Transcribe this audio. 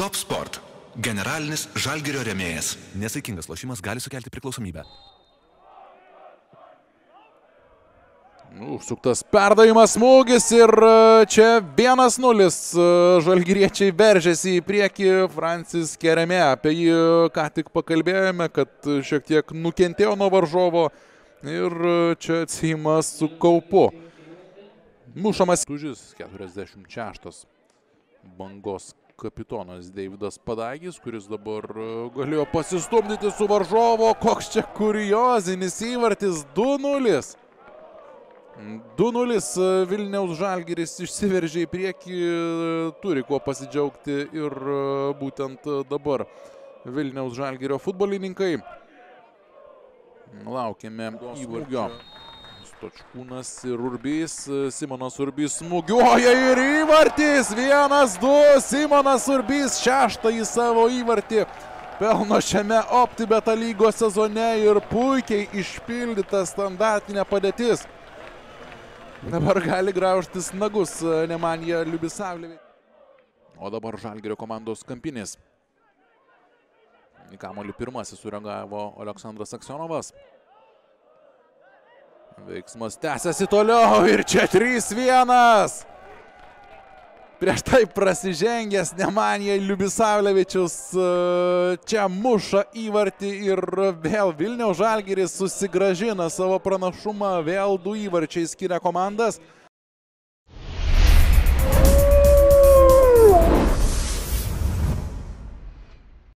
Top Sport - generalinis žalgerio remėjas. Nesaikingas lošimas gali sukelti priklausomybę. Užsuktas perdavimas smūgis ir e, čia 1-0. Žalgyriečiai veržėsi į priekį. Francis Kereme. Apie jį ką tik pakalbėjome, kad šiek tiek nukentėjo nuo varžovo. Ir e, čia atsijimas su kaupu. Mušamas Tužis 46. Bangos kapitonas Deividas Padagis, kuris dabar e, galėjo pasistumdyti su varžovo. Koks čia kuriozinis įvartis 2-0. 2-0 e, Vilniaus Žalgiris išsiveržė į priekį, e, turi kuo pasidžiaugti ir būtent dabar Vilniaus Žalgirio futbolininkai. Laukiame įvargio. Stočkūnas ir Urbys. Simonas Urbys smūgiuoja ir įvartis. Vienas, du. Simonas Urbys šeštąjį savo įvartį. Pelno šiame OptiBeta lygos sezone ir puikiai išpildyta standartinė padėtis. Dabar gali graužtis nagus Nemanija Liubisavlėvi. O dabar Žalgerio komandos kampinis. Į kamolį pirmasis sureagavo Aleksandras Aksionovas. Veiksmas tęsiasi toliau ir čia 3-1. Prieš tai prasižengęs Nemanija Liubisavlevičius čia muša įvartį ir vėl Vilniaus Žalgiris susigražina savo pranašumą, vėl du įvarčiai skiria komandas.